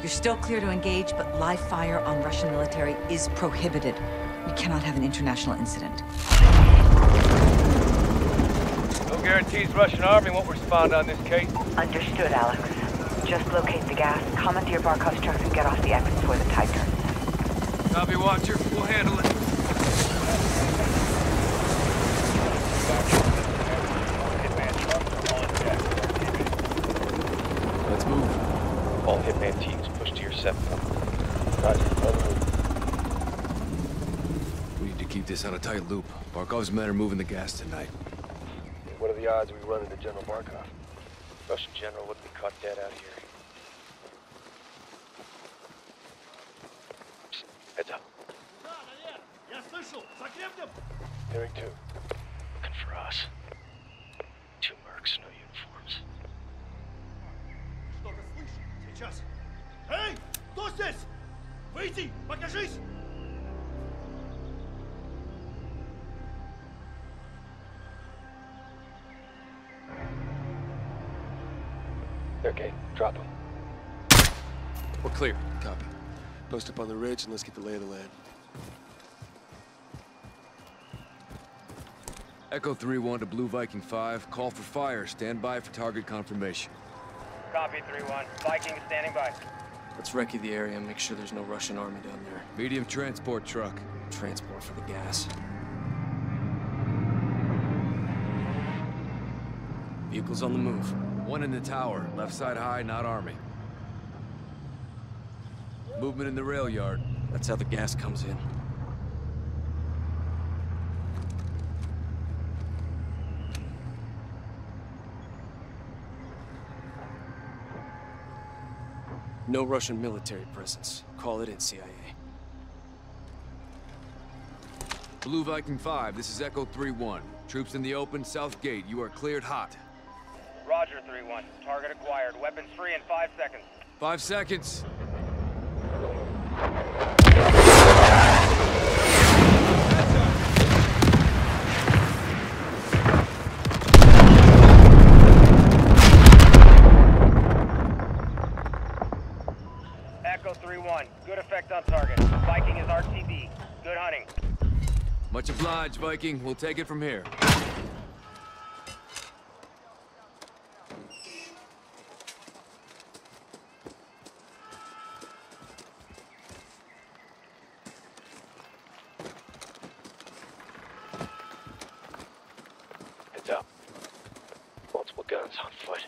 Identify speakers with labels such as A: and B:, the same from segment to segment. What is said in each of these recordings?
A: You're still clear to engage, but live fire on Russian military is prohibited. We cannot have an international incident.
B: No guarantees Russian Army won't respond on this case.
C: Understood, Alex. Just locate the gas, commandeer Barkov's trucks, and get off the X before the tide turns.
D: Copy, Watcher. We'll handle it. Let's move.
E: All Hitman teams push to your set point.
D: We need to keep this on a tight loop. Barkov's men are moving the gas tonight.
E: What are the odds we run into General Barkov? Russian general wouldn't be caught dead out here. Okay, drop them.
D: We're clear. Copy. Post up on the ridge and let's get the lay of the land. Echo 3-1 to Blue Viking 5. Call for fire. Stand by for target confirmation.
F: Copy 3-1. Viking is standing by.
G: Let's recce the area and make sure there's no Russian army down there.
D: Medium transport truck.
G: Transport for the gas. Vehicles on the move.
D: One in the tower. Left side high, not army. Movement in the rail yard.
G: That's how the gas comes in. No Russian military presence. Call it in, CIA.
D: Blue Viking 5, this is Echo 3-1. Troops in the open, south gate. You are cleared hot.
F: Roger 3-1. Target acquired. Weapons free in five seconds.
D: Five seconds.
F: Echo 3-1. Good effect on target. Viking is RTB. Good hunting.
D: Much obliged, Viking. We'll take it from here.
E: Heads up. Multiple guns on foot.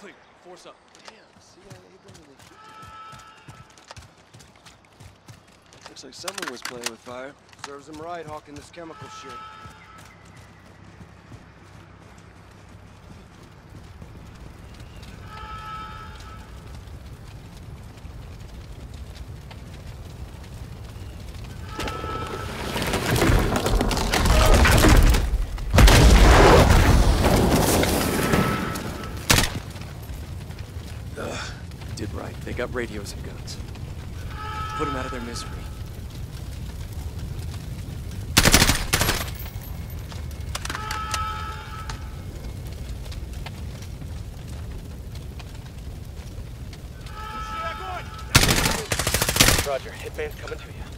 G: Clear. Force up. Damn, CIA building
H: Looks like someone was playing with fire. Serves them right, hawking this chemical shit.
G: Got radios and guns. put them out of their misery.
E: Roger, Hitman's coming to you.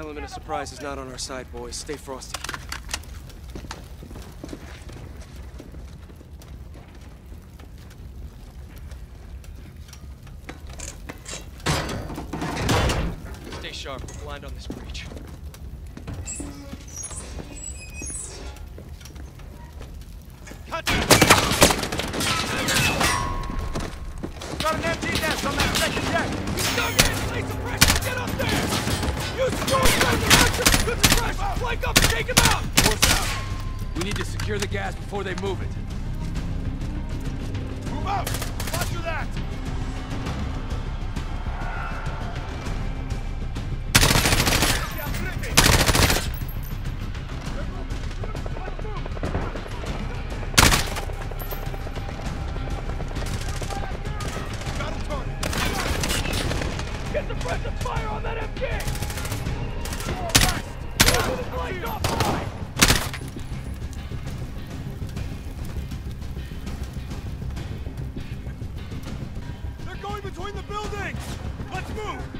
G: Element of surprise is not on our side, boys. Stay frosty. Stay sharp. We're blind on this breach.
I: Got an empty nest on that second deck! He's dug in! Lay some pressure! Get up there! Use strong ground direction! Good suppression! Flank up and take him out!
D: Force out. We need to secure the gas before they move it.
I: Move out! Roger that! Between the buildings! Let's move!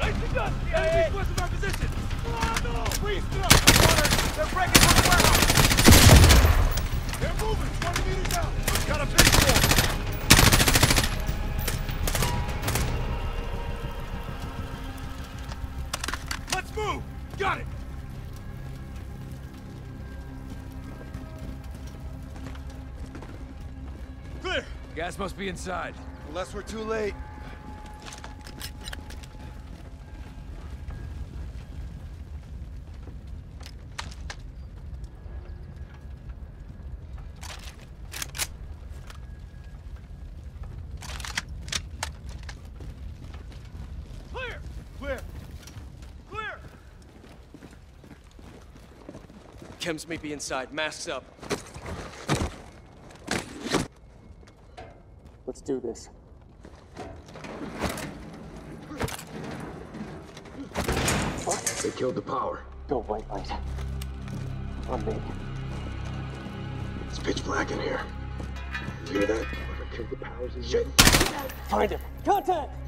I: Nice gun, CIA! Enemies west of our position! Bravo! Freeze them! Orders! They're breaking from the warehouse! They're moving! 20 meters out! Got a visual! Let's move! Got it! Clear!
D: Gas must be inside.
G: Unless we're too late.
I: Clear! Clear! Clear!
G: Chems may be inside. Masks up. Let's do this.
J: They killed the power.
E: Go white light. On me.
J: It's pitch black in here. You hear that? Whoever killed the powers in Shit!
E: Find him. Contact!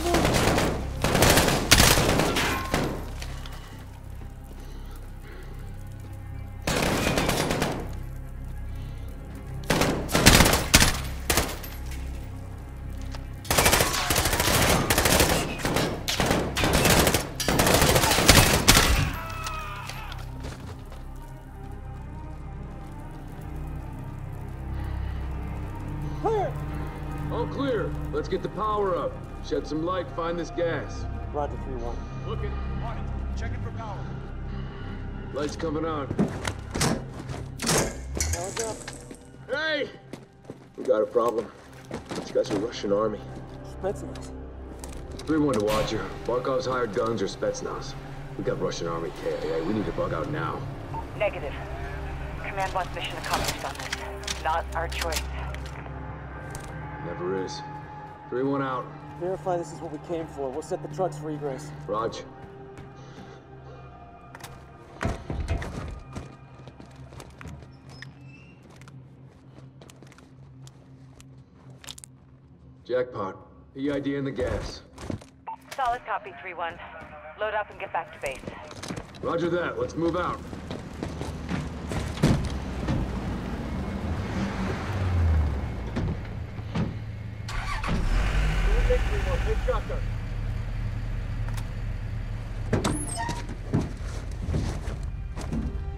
D: get the power up. Shed some light, find this gas.
K: Roger, 3-1.
I: Looking. On it. Checking for power.
D: Lights coming on.
K: Power's up.
J: Hey! We got a problem. These guys are Russian army.
K: Spetsnaz.
D: 3-1 to Watcher. Barkov's hired guns or Spetsnaz. We got Russian army KIA. We need to bug out now.
C: Negative. Command wants mission accomplished on this. Not our choice.
D: Never is. 3-1 out.
K: Verify this is what we came for. We'll set the trucks for egress.
D: Raj. Jackpot. PID in the gas.
C: Solid copy, 3-1. Load up and get back to base.
D: Roger that. Let's move out.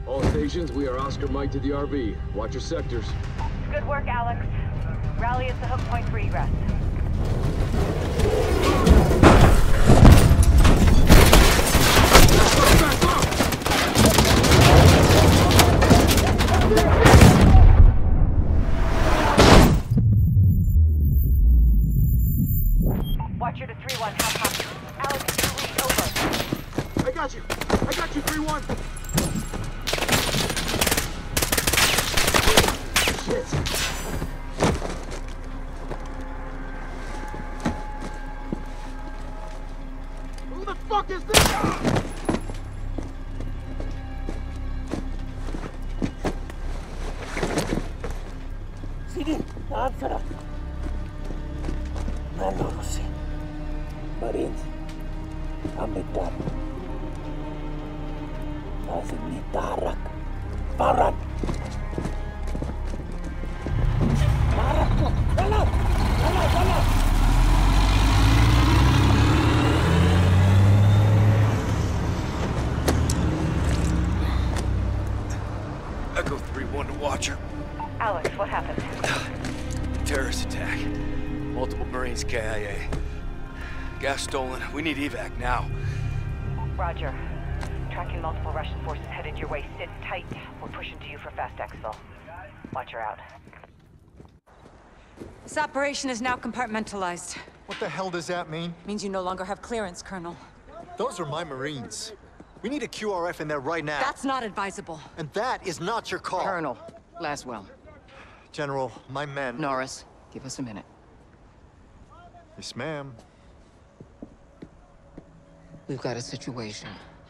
D: All stations, we are Oscar Mike to the RV. Watch your sectors.
C: Good work, Alex. Rally at the hook point for egress.
K: Nasinitarak. Parat. Parat ko. Dala! Dala, dala!
G: Echo 3-1 to Watcher.
C: Alex, what happened?
G: Terrorist attack. Multiple Marines KIA. Gas stolen. We need evac now.
C: Roger. Tracking multiple Russian forces headed your way. Sit tight. We're pushing to you for fast exfil. Watch her out.
A: This operation is now compartmentalized.
L: What the hell does that mean?
A: Means you no longer have clearance, Colonel.
L: Those are my Marines. We need a QRF in there right now.
A: That's not advisable.
L: And that is not your call.
M: Colonel, Laswell.
L: General, my men...
M: Norris, give us a minute.
L: Yes, ma'am.
M: We've got a situation.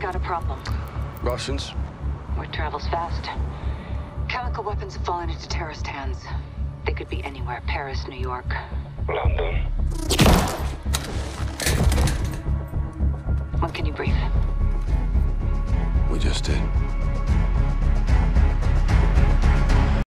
N: I've got a problem.
E: Russians?
N: Word travels fast. Chemical weapons have fallen into terrorist hands. They could be anywhere. Paris, New York.
E: London.
N: When can you brief?
E: We just did.